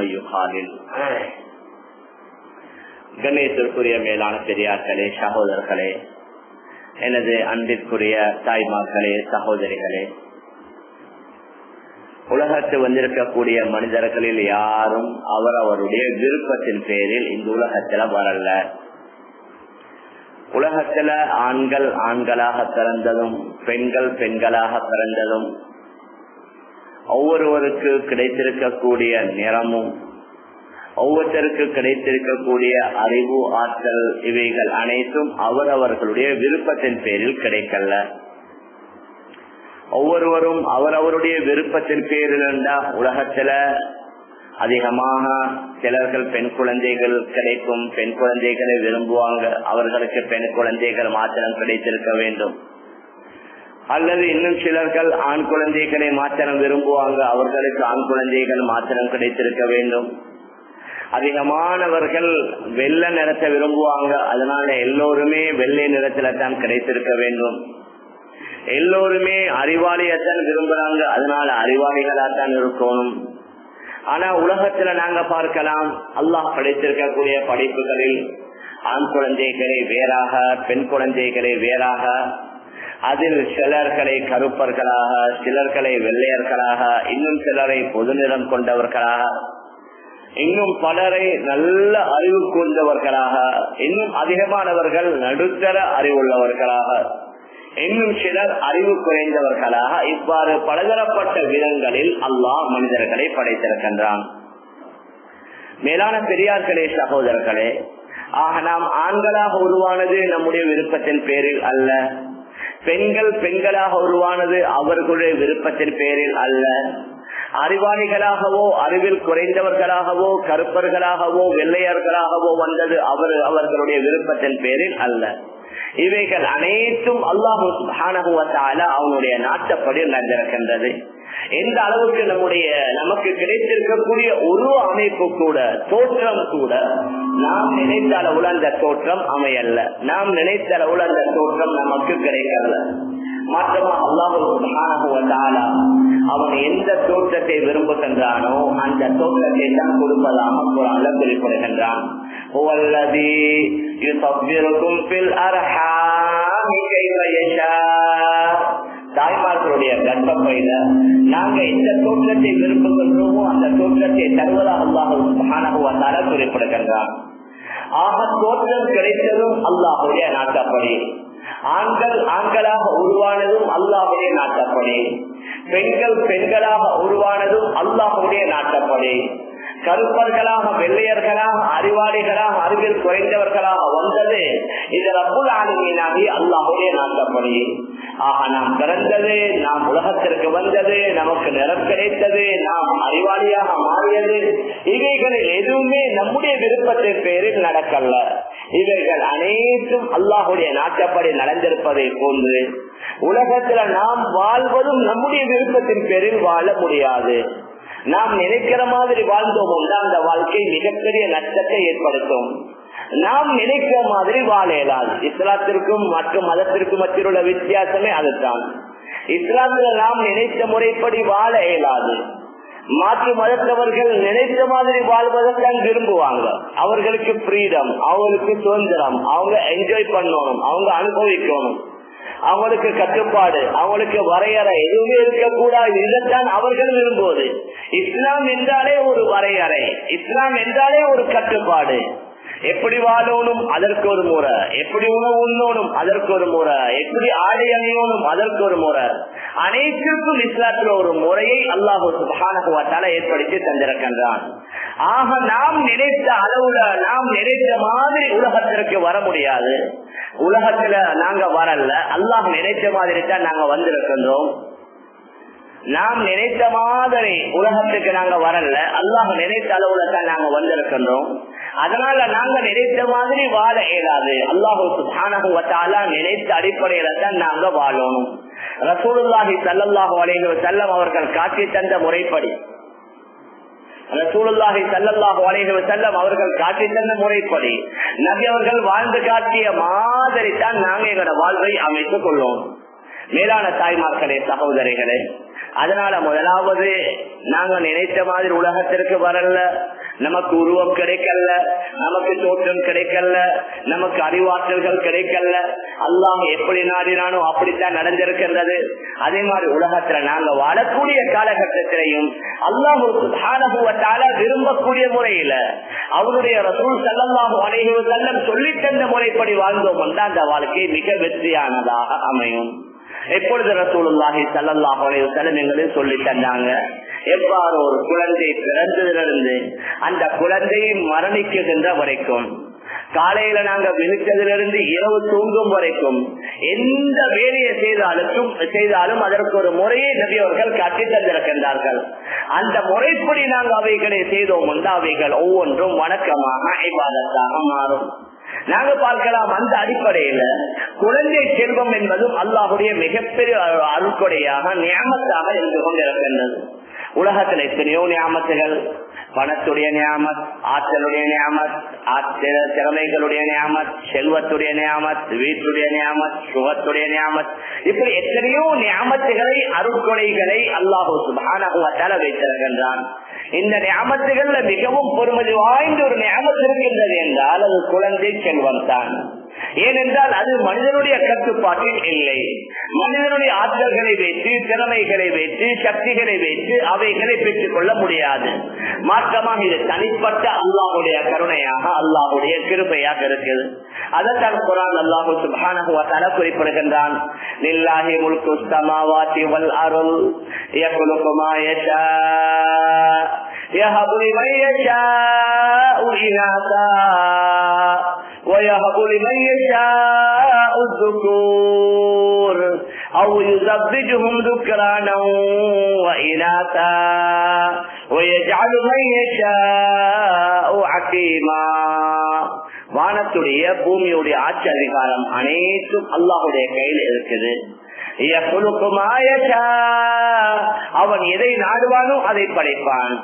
ஐயுகாலில் கணேசருக்குரிய மேலான பெரியார்களே சகோதரர்களே எனது அன்பிற்குரிய தாய்மார்களே சகோதரிகளே உலகத்து வந்திருக்கக்கூடிய மனிதர்களில் யாரும் அவர் அவருடைய விருப்பத்தின் பேரில் இந்த உலகத்துல வரல உலகத்துல ஆண்கள் ஆண்களாக பிறந்ததும் பெண்கள் பெண்களாக பிறந்ததும் ஒவ்வொருவருக்கு கிடைத்திருக்கக்கூடிய நிறமும் ஒவ்வொருத்தருக்கு கிடைத்திருக்கக்கூடிய அறிவு ஆற்றல் இவைகள் அனைத்தும் அவரவர்களுடைய விருப்பத்தின் பேரில் கிடைக்கல ஒவ்வொருவரும் அவரவருடைய விருப்பத்தின் பேரில் இருந்தா உலகத்துல அதிகமாக சிலர்கள் பெண் குழந்தைகள் கிடைக்கும் பெண் குழந்தைகளை விரும்புவாங்க. அவர்களுக்கு பெண் குழந்தைகள் மாத்திரம் கிடைத்திருக்க வேண்டும். அல்லது இன்னும் சிலர்கள் ஆண் குழந்தைகளை மாத்திரம் விரும்புவாங்க. அவர்களுக்கு ஆண் குழந்தைகள் மாத்திரம் கிடைத்திருக்க வேண்டும். அதிகமானவர்கள் வெள்ளை நிறத்தை விரும்புவாங்க. அதனால எல்லோருமே வெள்ளை நிறத்துல தான் கிடைத்திருக்க வேண்டும். எல்லோருமே அறிவாளியத்தான் விரும்புறாங்க. அதனால அறிவாளிகளா தான் இருக்கணும். ஆனா உலகத்துல நாங்க பார்க்கலாம். அல்லாஹ் படைத்திருக்கக்கூடிய படைப்புகளில் ஆண் குழந்தைகளை வேறாக பெண் குழந்தைகளை வேறாக அதில் சிலர்களை கருப்பர்களாக சிலர்களை வெள்ளையர்களாக இன்னும் சிலரை பொது நிறம் கொண்டவர்களாக இன்னும் பலரை நல்ல அறிவு கூர்ந்தவர்களாக இன்னும் அதிகமானவர்கள் நடுத்தர அறிவுள்ளவர்களாக இன்னும் சிலர் அறிவு குறைந்தவர்களாக இவ்வாறு பலதரப்பட்ட விதங்களில் அல்லாஹ் மனிதர்களை படைத்திருக்கின்றான். மேலான பெரியார்களே சகோதரர்களே ஆக நாம் ஆண்களாக உருவானது நம்முடைய விருப்பத்தின் பேரில் அல்ல. பெண்கள் பெண்களாக உருவானது அவர்களுடைய விருப்பத்தின் பேரில் அல்ல. அறிவாளிகளாகவோ அறிவில் குறைந்தவர்களாகவோ கருப்பர்களாகவோ வெள்ளையர்களாகவோ வந்தது அவர் அவர்களுடைய விருப்பத்தின் பேரில் அல்ல. இவைகள் அனைத்தும் அல்லாஹு அவனுடைய நாட்டப்படி நடந்திருக்கின்றது. எந்த அளவுக்கு நம்முடைய நமக்கு கிடைத்திருக்கக்கூடிய ஒரு அமைப்பு கூட தோற்றம் கூட நாம் நினைத்த அளவுல அந்த தோற்றம் அமையல்ல. நாம் நினைத்த அளவுல அந்த தோற்றம் நமக்கு கிடைக்கல மாற்றமா அல்லாஹு அவன் எந்த தோற்றத்தை விரும்புகின்றானோ அந்த தோற்றத்தை தான் கொடுப்பதாக குரான்ல குறிப்பிடுகின்றான். தாய்மார்களுடைய கர்ப்பப்பையில நாங்க எந்த தோற்றத்தை விரும்புகின்றோமோ அந்த தோற்றத்தை தருவதாக அல்லாஹால குறிப்பிடுகின்றான். ஆக தோற்றம் கிடைத்ததும் அல்லாஹுடைய நாட்டப்படி. ஆண்கள் ஆண்களாக உருவானதும் அல்லாஹுடைய நாட்டப்படி. பெண்கள் பெண்களாக உருவானதும் அல்லாஹுடைய நாட்டப்படி. கருப்பர்களாக வெள்ளையர்களாக அறிவாளிகளாக அறிவில் குறைந்தவர்களாக வந்தது. இது ரப்புல் ஆளுமையினாகி அல்லாஹுடைய நாட்டப்படி. ஆக நாம் பிறந்தது நாம் உலகத்திற்கு வந்தது நமக்கு நிறம் கிடைத்தது நாம் அறிவாளியாக மாறியது. இவைகளில் எதுவுமே நம்முடைய விருப்பத்தின் பேரில் நடக்கல. இவைகள் அனைத்தும் அல்லாஹுடைய நாட்டப்படி நடந்திருப்பதை போன்று. உலகத்துல நாம் வாழ்வதும் நம்முடைய விருப்பத்தின் பேரில் வாழ முடியாது. நாம் நினைக்கிற மாதிரி வாழ்ந்தோம். அந்த வாழ்க்கை மிகப்பெரிய நஷ்டத்தை ஏற்படுத்தும். நாம் நினைக்கிற மாதிரி வாழ இயலாது. இஸ்லாத்திற்கும் மற்ற மதத்திற்கும் மத்தியில் உள்ள வித்தியாசமே அதுதான். இஸ்லாத்துல நாம் நினைத்த முறைப்படி வாழ இயலாது. மாற்று மதத்தவர்கள் நினைத்த மாதிரி வாழ்வதைத்தான் விரும்புவாங்க. அவர்களுக்கு ஃப்ரீடம் அவங்களுக்கு சுதந்திரம் அவங்க என்ஜாய் பண்ணணும் அவங்க அனுபவிக்கணும். அவங்களுக்கு கட்டுப்பாடு அவங்களுக்கு வரையறை எதுவுமே இருக்கக்கூடாது. இதைத்தான் அவர்கள் விரும்புவது. இஸ்லாம் என்றாலே ஒரு வரையறை இஸ்லாம் என்றாலே ஒரு கட்டுப்பாடு. எப்படி வாழணும் அதற்கு ஒரு முறை எப்படி உணவு உண்ணணும் அதற்கு ஒரு முறை எப்படி ஆடை அணியணும் அதற்கு ஒரு முறை. அனைத்திற்கும் இஸ்லாத்துல ஒரு முறையை அல்லாஹு சுபானகுவாத்தால ஏற்படுத்தி தந்திருக்கின்றான். ஆக நாம் நினைத்த அளவுல நாம் நினைத்த மாதிரி உலகத்திற்கு வர முடியாது. உலகத்துல நாங்க வரல. அல்லாஹ் நினைத்த மாதிரி தான் நாங்க வந்திருக்கின்றோம். நாம் நினைத்த மாதிரி உலகத்துக்கு நாங்க வரல. அல்லாஹ் நினைத்த அளவுல தான் நாங்க வந்திருக்கின்றோம். அதனால நாங்க நினைத்த மாதிரி வாழ இயலாது. அல்லாஹு நினைத்த அடிப்படையில தான் நாங்க வாழணும். ரசூலுல்லாஹி சல்லாஹூ அலைங்க செல்லம் அவர்கள் காட்டி தந்த முறைப்படி. ரசூலுல்லாஹி சல்லல்லாஹு அலைஹி செல்லம் அவர்கள் காட்டி தந்த முறைப்படி நபி அவர்கள் வாழ்ந்து காட்டிய மாதிரி தான் நாங்க எங்களோட வாழ்வை அமைத்துக் கொள்வோம். மேலான தாய்மார்களே சகோதரிகளே அதனால முதலாவது நாங்க நினைத்த மாதிரி உலகத்திற்கு வரல. நமக்கு உருவம் கிடைக்கல நமக்கு தோற்றம் கிடைக்கல நமக்கு அறிவாற்றல்கள் கிடைக்கல. அல்லாம எப்படி நாடினானோ அப்படித்தான் நடந்திருக்கின்றது. அதே மாதிரி உலகத்துல நாங்க வாழக்கூடிய காலகட்டத்திலையும் அல்லாஹால விரும்பக்கூடிய முறையில அவருடைய ரசூல் செல்லல்லாஹு செல்லம் சொல்லி முறைப்படி வாழ்ந்தோம் என்றால் அந்த வாழ்க்கை மிக வெற்றியானதாக அமையும். எப்பொழுது ரசூலுல்லாஹி சல்லாஹ் அலைவசலம் சொல்லி தந்தாங்க? எவ்வாறு ஒரு குழந்தை பிறந்ததிலிருந்து அந்த குழந்தை மரணிக்குகின்ற வரைக்கும் காலையில நாங்க விழித்ததிலிருந்து இரவு தூங்கும் வரைக்கும் எந்த வேலையை செய்தாலும் செய்தாலும் அதற்கு ஒரு முறையை நபி அவர்கள் கட்டி தந்திருக்கின்றார்கள். அந்த முறைப்படி நாங்க அவைகளை செய்தோம். அவைகள் ஒவ்வொன்றும் வணக்கமாக ஐவாதத்தாக மாறும். நாங்க பார்க்கலாம் அந்த அடிப்படையில குழந்தை செல்வம் என்பதும் அல்லாஹுடைய மிகப்பெரிய அருட்கொடையாக நியமத்தாக இருந்து கொண்டிருக்கின்றது. உலகத்துல எத்தனையோ நியாமத்துகள். பணத்துடைய நியாமத் ஆற்றலுடைய நியாமத் திறமைகளுடைய நியாமத் செல்வத்துடைய நியாமத் வீட்டுடைய நியாமத் சுகத்துடைய நியாமத். இப்படி எத்தனையோ நியாமத்துகளை அருட்கொடைகளை அல்லாஹூ சுபான வைத்திருக்கின்றான். இந்த நியமத்துகள்ல மிகவும் பொறுமதி வாய்ந்த ஒரு நியாமத்து இருக்கின்றது என்றால் அது குழந்தை செல்வம் தான் ஏனென்றால் அது மனிதனுடைய கட்டுப்பாட்டில் இல்லை மனிதனுடைய ஆற்றல்களை வைத்து திறமைகளை வைத்து சக்திகளை வைத்து அவைகளை பெற்றுக் கொள்ள முடியாது மாற்றமாக இது தனிப்பட்ட அல்லாஹுடைய கருணையாக அல்லாஹுடைய கிருப்பையாக இருக்குது அதற்கான குரான் அல்லாஹு சுபான குறிப்பிடுகின்றான் நில்லாஹி முல்கு சமாவாத்தி வல் அருள் யகுலுக்குமா யஷா يهب لمن يشاء إناثا ويهب لمن يشاء الذكور أو يزبجهم ذكرانا وإناثا ويجعل من يشاء عقيما வானத்துடைய பூமியுடைய ஆட்சி அதிகாரம் அனைத்தும் அல்லாஹுடைய கையில் இருக்குது அவன் எதை நாடுவானோ அதை படைப்பான்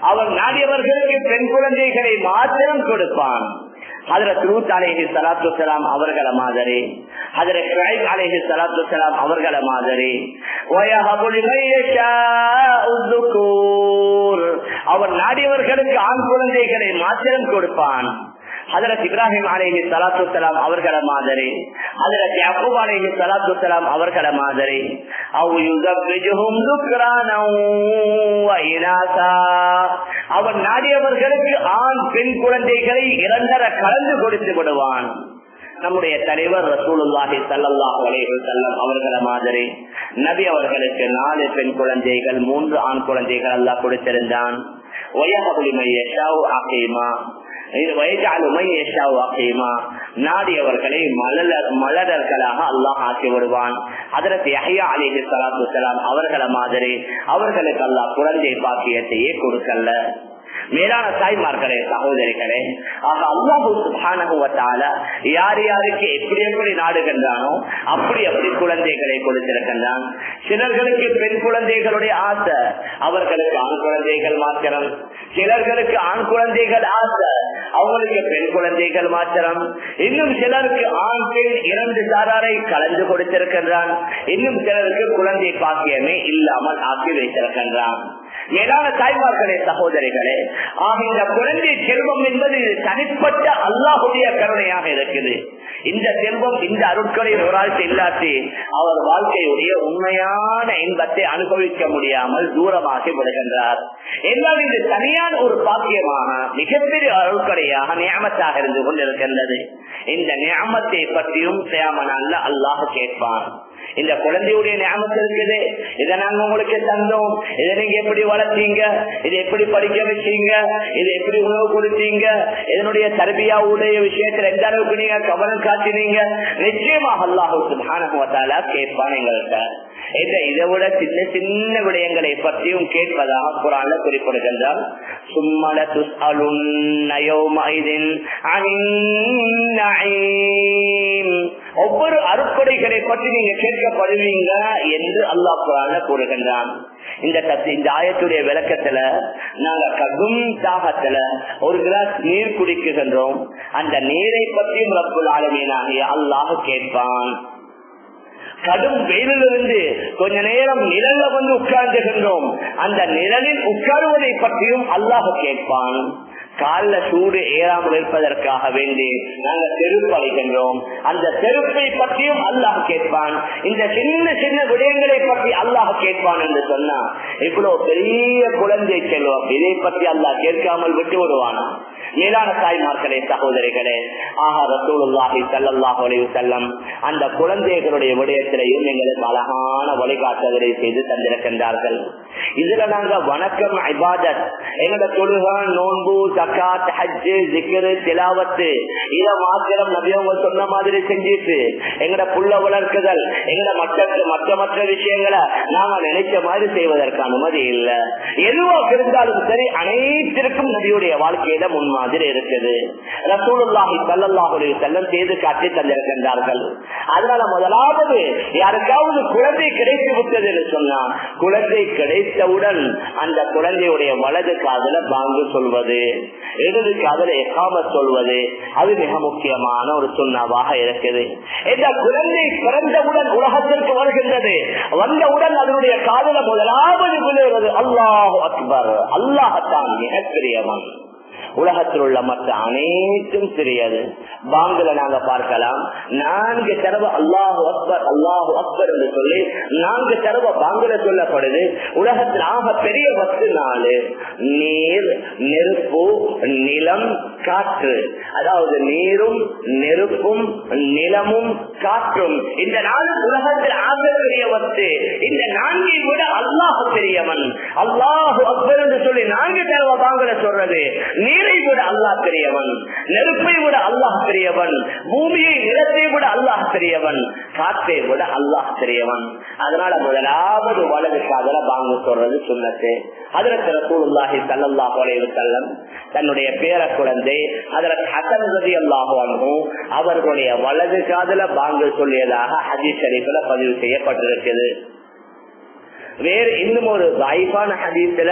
அவர் நாடியவர்களுக்கு பெண் குழந்தைகளை மாத்திரம் கொடுப்பான். ஹதரத் ரூத் அலேஹி சலாத்து சலாம் அவர்கள மாதிரி. ஹதரத் ஷுஐப் அலேஹி சலாத்து சலாம் அவர்கள மாதிரி. அவர் நாடியவர்களுக்கு ஆண் குழந்தைகளை மாத்திரம் கொடுப்பான். ஹதரத் இப்ராஹிம் அலேஹி சலாத்து சலாம் அவர்கள மாதிரி ஹதரத் யாக்கூப் அலேஹி சலாத்து சலாம் அவர்கள மாதிரி அவன் நாடியவர்களுக்கு ஆண் பெண் குழந்தைகளை இரண்டர கலந்து கொடுத்து விடுவான். நம்முடைய தலைவர் ரசூலுல்லாஹி சல்லாஹ் அலைஹி செல்லம் அவர்கள மாதிரி நபி அவர்களுக்கு நாலு பெண் குழந்தைகள் மூன்று ஆண் குழந்தைகள் எல்லாம் கொடுத்திருந்தான். நாடியவர்களை மலர் மலரர்களாக அல்லாஹ் ஆக்கி விடுவான் அதற்கு யஹ்யா அலிஹி சலாத்து அவர்களை மாதிரி அவர்களுக்கு அல்லாஹ் குழந்தை பாக்கியத்தையே கொடுக்கல மேலான தாய்மார்களே சகோதரிகளே ஆக அல்லாஹூத்தால யார் யாருக்கு எப்படி எப்படி நாடுகின்றானோ அப்படி அப்படி குழந்தைகளை கொடுத்திருக்கின்றான். சிலர்களுக்கு பெண் குழந்தைகளுடைய ஆசை அவர்களுக்கு ஆண் குழந்தைகள் மாத்திரம். சிலர்களுக்கு ஆண் குழந்தைகள் ஆசை அவங்களுக்கு பெண் குழந்தைகள் மாத்திரம். இன்னும் சிலருக்கு ஆண் பெண் இரண்டு சாராரை கலந்து கொடுத்திருக்கின்றான். இன்னும் சிலருக்கு குழந்தை பாக்கியமே இல்லாமல் ஆக்கி வைத்திருக்கின்றான். மேலான தாய்மார்களே சகோதரிகளே ஆக இந்த குழந்தை செல்வம் என்பது தனிப்பட்ட அல்லாஹுடைய கருணையாக இருக்குது. இந்த செல்வம் இந்த அருட்களை ஒரு ஆள் இல்லாட்டி அவர் வாழ்க்கையுடைய உண்மையான இன்பத்தை அனுபவிக்க முடியாமல் தூரமாகி விடுகின்றார். என்றால் இது தனியான ஒரு பாக்கியமாக மிகப்பெரிய அருட்கடையாக நியமத்தாக இருந்து கொண்டிருக்கின்றது. இந்த நியமத்தை பற்றியும் சேமனல்ல அல்லாஹ் கேட்பான். இந்த குழந்தையுடைய ஞாபகம் இருக்குது. இதை நாங்க உங்களுக்கு தந்தோம். இதை நீங்க எப்படி வளர்த்தீங்க? இதை எப்படி படிக்க வச்சீங்க? இதை எப்படி உணவு கொடுத்தீங்க? இதனுடைய தர்பியாவுடைய விஷயத்துல எந்த அளவுக்கு நீங்க கவனம் காட்டினீங்க? நிச்சயமாக அல்லாஹு சுபானுவத்தால கேட்பான் எங்கள்கிட்ட இதை விட சின்ன சின்ன விடயங்களை பற்றியும் கேட்பதாக குரான்ல குறிப்பிடுகின்றார். சும்மல ஒவ்வொரு அறுப்படைகளை பற்றி நீங்க கேட்கப்படுவீங்க என்று அல்லாஹ் குரான்ல கூறுகின்றான். இந்த தத்து இந்த ஆயத்துடைய விளக்கத்துல நாங்க ககும் தாகத்துல ஒரு கிளாஸ் நீர் குடிக்குகின்றோம். அந்த நீரை பற்றியும் ரப்புல் ஆளுமையினாகிய அல்லாஹ் கேட்பான். கடும் வெயிலிலிருந்து கொஞ்ச நேரம் நிழல்ல வந்து உட்கார்ந்துகின்றோம். அந்த நிழலில் உட்காருவதை பற்றியும் அல்லாஹ் கேட்பான். கால சூடு ஏறாமல் இருப்பதற்காக வேண்டி நாங்கள் செருப்பு அளிக்கின்றோம் அந்த செருப்பை பற்றியும் அல்லாஹ் கேட்பான். இந்த சின்ன சின்ன விடயங்களை பற்றி அல்லாஹ் கேட்பான் என்று சொன்னா இவ்வளவு பெரிய குழந்தை செல்வம். இதை பற்றி அல்லாஹ் கேட்காமல் விட்டு விடுவானா? மேலான தாய்மார்களே சகோதரிகளே ஆஹா ரசூலுல்லாஹி ஸல்லல்லாஹு அலைஹி அந்த குழந்தைகளுடைய விடயத்திலையும் எங்களுக்கு அழகான வழிகாட்டுதலை செய்து தந்திருக்கின்றார்கள். இதுல நாங்க வணக்கம் ஐபாதத் எங்களோட தொழுகை நோன்பு தக்காத் ஹஜ்ஜு ஜிக்கரு திலாவத்து இத மாத்திரம் நபியவங்க சொன்ன மாதிரி செஞ்சிட்டு எங்கட புள்ள வளர்க்குதல் எங்கட மற்ற மற்ற மற்ற விஷயங்களை நாங்க நினைச்ச மாதிரி செய்வதற்கு அனுமதி இல்லை. எதுவாக இருந்தாலும் சரி அனைத்திற்கும் நபியுடைய வாழ்க்கையில மாதிரி இருக்குது. ரசூலுல்லாஹி ஸல்லல்லாஹு அலைஹி வஸல்லம் செய்து காட்டி தந்திருக்கின்றார்கள். அதனால முதலாவது யாருக்காவது குழந்தை கிடைத்து விட்டது என்று சொன்னா குழந்தை கிடைத்தவுடன் அந்த குழந்தையுடைய வலது காதல பாங்கு சொல்வது இடது காதல எக்காம சொல்வது அது மிக முக்கியமான ஒரு சுண்ணாவாக இருக்குது. இந்த குழந்தை பிறந்தவுடன் உலகத்திற்கு வருகின்றது. வந்தவுடன் அதனுடைய காதல முதலாவது விழுகிறது. அல்லாஹ் அக்பர். அல்லாஹத்தான் மிகப்பெரியவன் உலகத்தில் உள்ள மற்ற அனைத்தும் சிறியது. பாங்குல நாங்க பார்க்கலாம். நான்கு தடவை அல்லாஹு அக்பர் அல்லாஹு அக்பர் என்று சொல்லி நான்கு தடவை பாங்குல சொல்லப்படுது. உலகத்தில் ஆக பெரிய பத்து நாலு நீர் நெருப்பு நிலம் காற்று. அதாவது நீரும் நெருப்பும் நிலமும் காற்றும். இந்த நாலு உலகத்தில் ஆக பெரிய வத்து இந்த நான்கை விட அல்லாஹ் பெரியவன். அல்லாஹு அக்பர் என்று சொல்லி நான்கு தடவை பாங்குல சொல்றது. நீர் விட அல்லாஹ் பெரியவன். நெருப்பை விட அல்லாஹ் பெரியவன். பூமியை நிலத்தை விட அல்லாஹ் பெரியவன். காற்றை விட அல்லாஹ் பெரியவன். அதனால முதலாவது வலது காதல வாங்க சொல்றது சொன்னது அதற்கு ரசூலுல்லாஹி ஸல்லல்லாஹு அலைஹி வஸல்லம் தன்னுடைய பேர குழந்தை அதற்கு ஹசன் ரலியல்லாஹு அன்ஹு அவர்களுடைய வலது காதல பாங்கு சொல்லியதாக ஹதீஸ் ஷரீஃப்ல பதிவு செய்யப்பட்டிருக்கிறது. வேறு இன்னும் ஒரு வாய்ப்பான ஹதீஸ்ல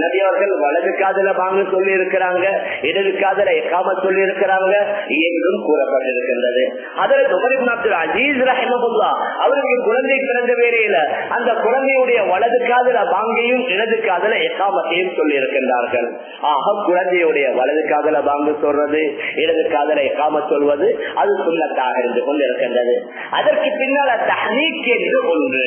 நபி அவர்கள் வலது காதல வாங்க சொல்லி இருக்கிறாங்க இடது காதல எக்காம சொல்லி இருக்கிறாங்க என்றும் கூறப்பட்டிருக்கின்றது. அதில் நுகரிபின் அப்துல் அஜீஸ் ரஹிமகுல்லா அவருக்கு குழந்தை பிறந்த வேலையில அந்த குழந்தையுடைய வலது காதல வாங்கியும் இடது காதல எக்காமத்தையும் சொல்லி இருக்கின்றார்கள் ஆக குழந்தையுடைய வலது காதல வாங்க சொல்றது இடது காதல எக்காம சொல்வது அது சுண்ணத்தாக இருந்து கொண்டிருக்கின்றது. அதற்கு பின்னால தஹ்னீக் என்று ஒன்று.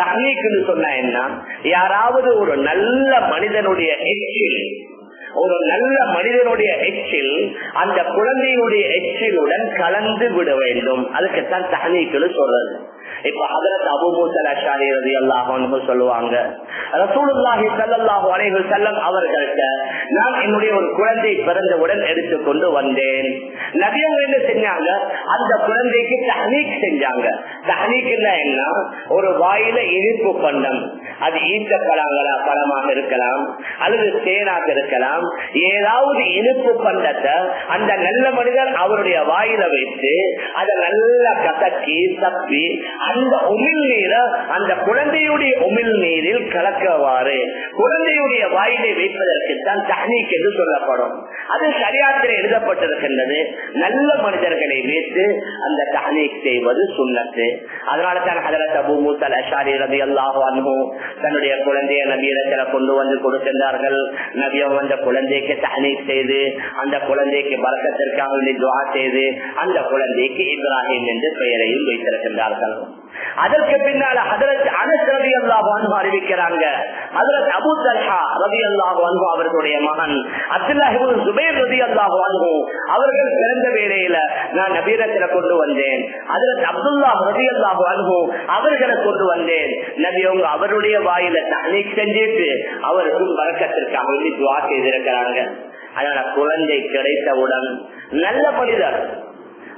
தஹ்னீக் சொன்ன என்ன? யாராவது ஒரு நல்ல மனிதனுடைய எச்சில் ஒரு நல்ல மனிதனுடைய எச்சில் அந்த குழந்தையினுடைய எச்சிலுடன் கலந்து விட வேண்டும். அதுக்குத்தான் தஹனீக்குன்னு சொல்றது. இப்ப ஹதரத் அபு மூசல் அஷாரி ரதி அல்லாஹ் சொல்லுவாங்க ரசூலுல்லாஹி ஸல்லல்லாஹு அலைஹி செல்லம் அவர்கள்ட்ட நான் என்னுடைய ஒரு குழந்தை பிறந்தவுடன் எடுத்துக்கொண்டு வந்தேன். நபியவங்க என்ன செஞ்சாங்க? அந்த குழந்தைக்கு தஹனீக் செஞ்சாங்க. தனிக்கு என்ன ஒரு வாயில இனிப்பு பண்டம். அது ஈட்ட பழங்களா பழமாக இருக்கலாம் அல்லது தேனாக இருக்கலாம் ஏதாவது இனிப்பு பண்டத்தை அந்த நல்ல மனிதர் அவருடைய வாயில வைத்து அதை நல்லா கசக்கி தப்பி அந்த உமிழ் நீரை அந்த குழந்தையுடைய உமிழ் நீரில் கலக்கவாறு குழந்தையுடைய வாயிலை வைப்பதற்கு தான் தஹ்னீக் என்று சொல்லப்படும். அது சரியாத்திரை எழுதப்பட்டிருக்கின்றது. நல்ல மனிதர்களை வைத்து அந்த தஹ்னீக் செய்வது சுண்ணத்து. அதனால தான் ஹதரத் அபு மூசல் அஷாரி ரபி அல்லாஹ் தன்னுடைய குழந்தைய நபியிடத்துல கொண்டு வந்து கொடுக்கின்றார்கள் நபியம் அந்த குழந்தைக்கு தஹனீக் செய்து அந்த குழந்தைக்கு பலக்கத்திற்காக துவா செய்து அந்த குழந்தைக்கு இப்ராஹிம் என்று பெயரையும் வைத்திருக்கின்றார்கள். அதற்கு பின்னால ஹதரத் அனஸ் ரவி அல்லாஹ் அறிவிக்கிறாங்க. ஹதரத் அபு தல்ஹா ரவி அல்லாஹ் அவர்களுடைய மகன் அப்துல்லாஹிபுல் சுபேர் ரவி அல்லாஹ் அவர்கள் பிறந்த வேளையில நான் நபீரத்துல கொண்டு வந்தேன். ஹதரத் அப்துல்லா ரவி அல்லாஹ் அவர்களை கொண்டு வந்தேன். நபி அவங்க அவருடைய வாயில தனீக் செஞ்சுட்டு அவருக்கும் வழக்கத்திற்காக வேண்டி துவா செய்திருக்கிறாங்க. அதனால குழந்தை கிடைத்தவுடன் நல்ல மனிதர்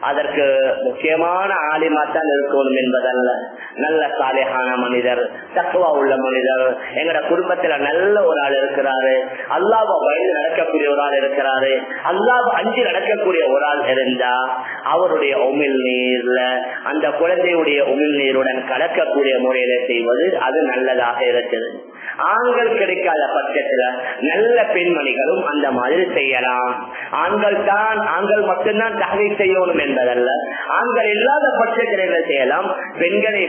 அதற்கு முக்கியமான ஆலிமாத்தான் இருக்கணும் என்பதல்ல. நல்ல சாலையான மனிதர் தக்குவா உள்ள மனிதர். எங்கட குடும்பத்துல நல்ல ஒரு ஆள் இருக்கிறாரு. அல்லாவ பயந்து நடக்கக்கூடிய ஒரு ஆள் இருக்கிறாரு. அல்லாவ அஞ்சு நடக்கக்கூடிய ஒரு ஆள் இருந்தா அவருடைய உமிழ் நீர்ல அந்த குழந்தையுடைய உமிழ் நீருடன் கலக்கக்கூடிய முறையில செய்வது அது நல்லதாக இருக்கிறது ஆண்கள் கிடைக்காத பட்சத்துல நல்ல பெண்மணிகளும் அந்த மாதிரி செய்யலாம். ஆண்கள் தான் ஆண்கள் மட்டும்தான் தகவல் செய்யணும் என்பதல்ல. ஆண்கள் இல்லாத பட்சத்தில் என்ன செய்யலாம்? பெண்களை